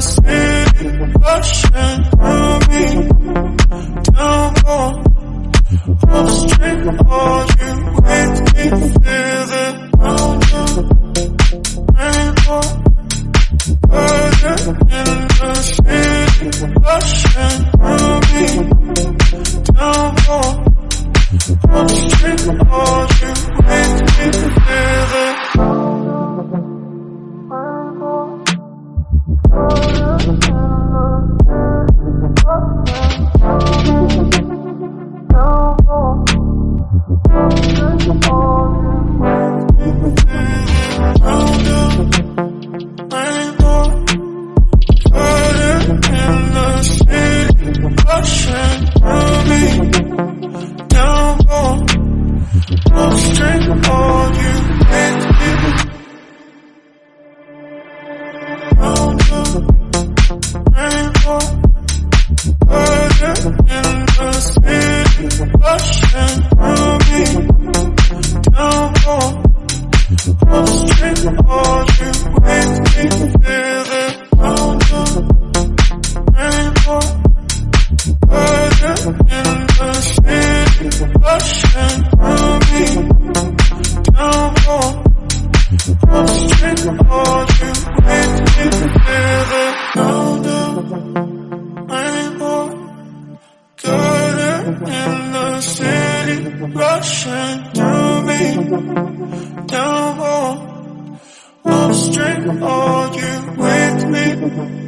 strength, are you with me? Are you with me? hold Rushing through me, downpour of strength, are you with me?